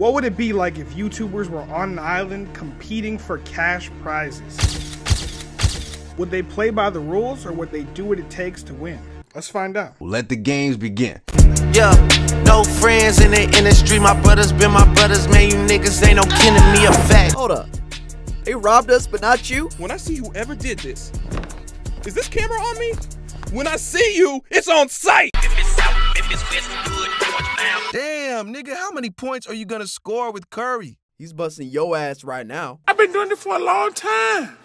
What would it be like if YouTubers were on an island competing for cash prizes? Would they play by the rules or would they do what it takes to win? Let's find out. Let the games begin. Yeah, no friends in the industry. My brothers been my brothers, man. You niggas ain't no kin to me, a fact. Hold up. They robbed us, but not you? When I see whoever did this, is this camera on me? When I see you, it's on sight. Damn, nigga, how many points are you gonna score with Curry? He's busting your ass right now. I've been doing it for a long time.